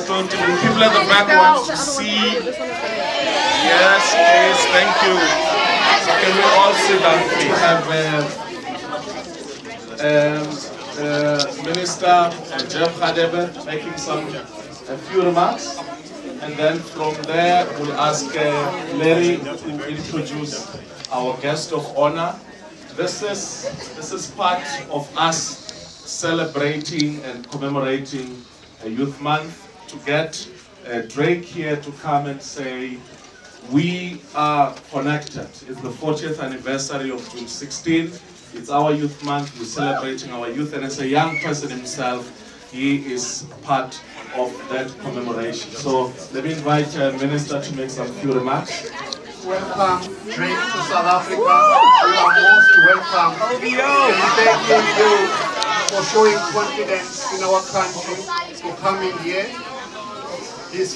People at the back want to see. Yes, please, thank you. Can we all sit down, please? Uh, um, uh, Minister uh, Jeff Radebe making some a few remarks, and then from there we'll ask uh, Larry to introduce our guest of honor. This is this is part of us celebrating and commemorating a Youth Month to get uh, Drake here to come and say, we are connected. It's the 40th anniversary of June 16. It's our Youth Month. We're celebrating our youth. And as a young person himself, he is part of that commemoration. So let me invite uh, Minister to make some few remarks. Welcome, Drake, to South Africa. You are most welcome. Thank you for showing confidence in our country for coming here. This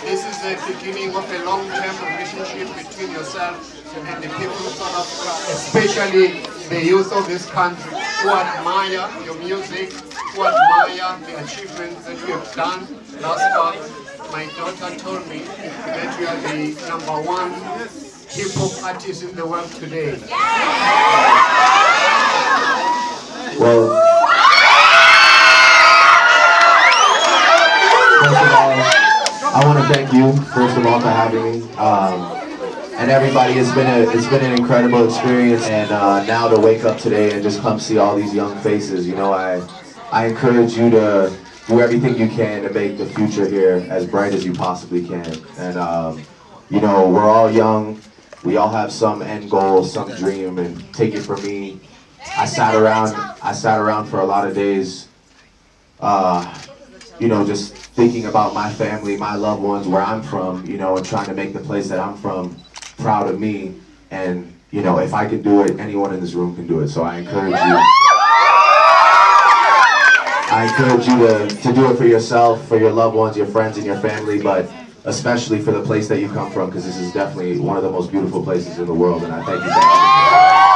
This is the beginning of a long-term relationship between yourself and the people of South Africa, especially the youth of this country who admire your music, who admire the achievements that you have done thus far. My daughter told me that you are the number one hip-hop artist in the world today. I want to thank you, first of all, for having me. Um, and everybody, it's been a it's been an incredible experience. And uh, now to wake up today and just come see all these young faces, you know, I I encourage you to do everything you can to make the future here as bright as you possibly can. And um, you know, we're all young. We all have some end goal, some dream, and take it from me. I sat around. I sat around for a lot of days. Uh, you know, just thinking about my family, my loved ones, where I'm from, you know, and trying to make the place that I'm from proud of me. And, you know, if I can do it, anyone in this room can do it. So I encourage you. I encourage you to, to do it for yourself, for your loved ones, your friends, and your family, but especially for the place that you come from, because this is definitely one of the most beautiful places in the world, and I thank you.